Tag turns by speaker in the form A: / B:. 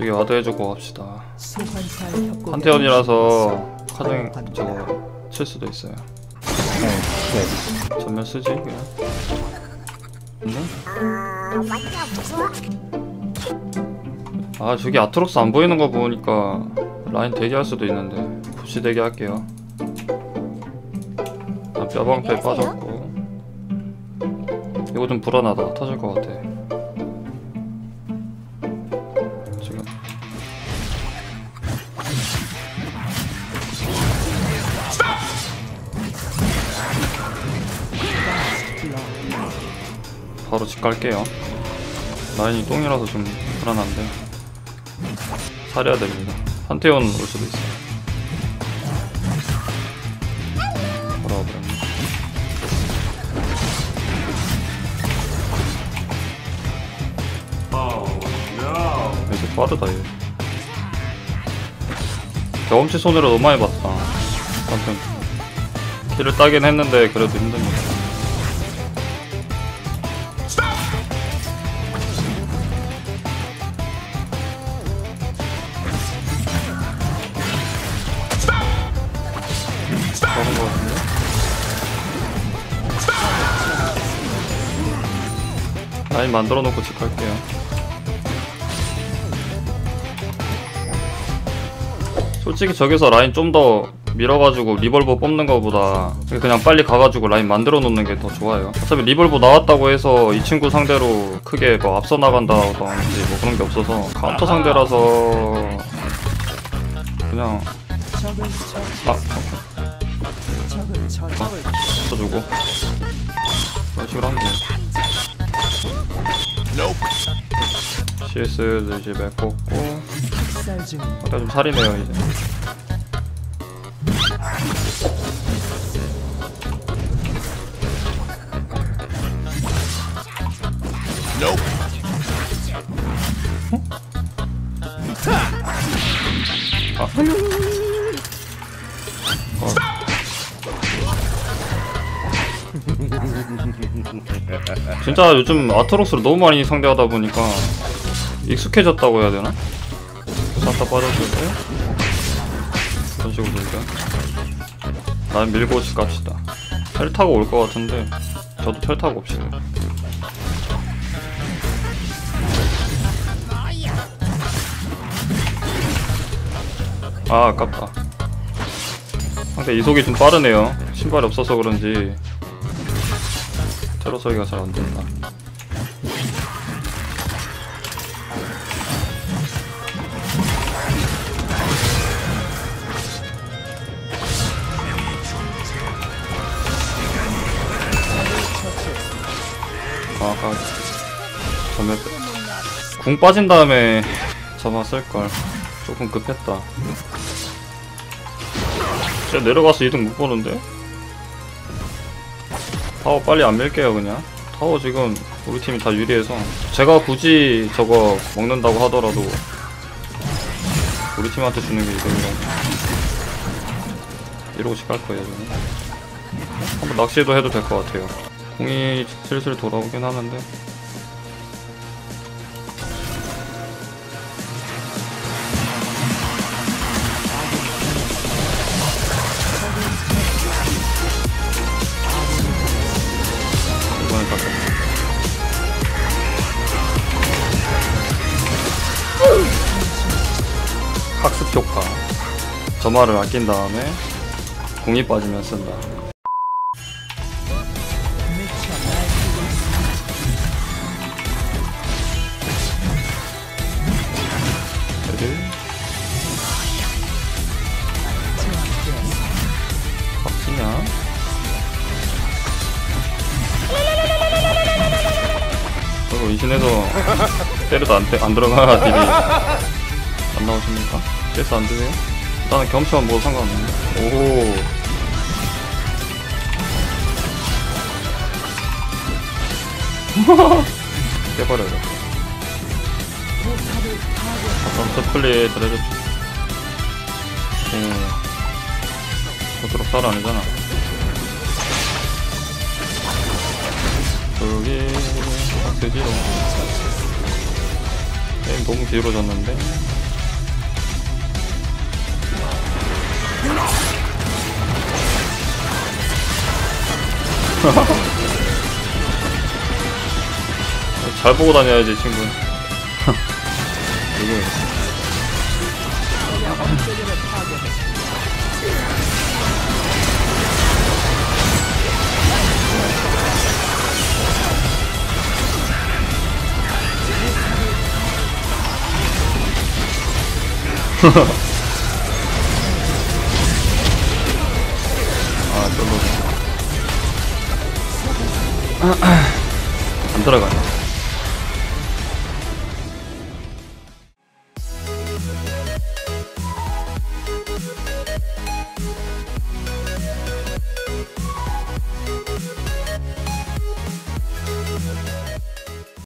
A: 저기 ward 해주고 갑시다. 한태원이라서 카정 저거 칠 수도 있어요.
B: 네, 네.
A: 점멸 쓰지 그냥? 아 저기 아트록스 안 보이는 거 보니까 라인 대기할 수도 있는데 push 대기 할게요. 아, 뼈방패 빠졌고. 이거 좀 불안하다. 터질 것 같아 바로 집 갈게요. 라인이 똥이라서 좀 불안한데. 살해야 됩니다. 한태원 올 수도 있어요. 이제 빠르다 얘. 경험치 손해로 너무 많이 봤다. 아무튼 킬을 따긴 했는데 그래도 힘듭니다 라인 만들어 놓고 집 갈게요. 솔직히 저기서 라인 좀 더 밀어가지고 리볼버 뽑는 거보다 그냥 빨리 가가지고 라인 만들어 놓는 게 더 좋아요. 어차피 리볼버 나왔다고 해서 이 친구 상대로 크게 뭐 앞서 나간다든지 뭐 그런 게 없어서 카운터 상대라서 그냥 아
C: 적을 처치
A: 써주고 이런 식으로 하면 돼 요 CS도 이제
C: 중.
A: 아까 좀 살이네요 이제 아. 진짜 요즘 아트록스를 너무 많이 상대하다 보니까 익숙해졌다고 해야 되나? 싹다 빠졌을 때 이런 식으로 돌자 난 밀고 집 갑시다. 텔 타고 올 것 같은데 저도 텔 타고 옵시다. 아 아깝다. 상대 이속이 좀 빠르네요. 신발이 없어서 그런지 테러 소리가 잘 안된다 아, 아까 전멸 빼- 궁 빠진 다음에 잡았을 걸. 조금 급했다. 진짜 내려가서 이득 못 보는데? 타워 빨리 안 밀게요 그냥. 타워 지금 우리 팀이 다 유리해서. 제가 굳이 저거 먹는다고 하더라도 우리 팀한테 주는 게 이득이라고 이러고씩 갈 거예요 저는 한번 낚시도 해도 될 것 같아요. 공이 슬슬 돌아오긴 하는데 학습 효과 점화를 아낀 다음에 공이 빠지면 쓴다. 애들 그리고 인신에서 때려도 안, 때- 안 들어가 딜이 안 나오십니까? CS 안 드세요? 나는 경험치만 먹어도 상관없는데. 오. 깨버려요. 그럼 서플리 잘해줬지 오 저도록 살 아니잖아. 여기 되지로 게임 너무 길어졌는데 잘 보고 다녀야지 친구 이게 아, 별로. 안 들어가네.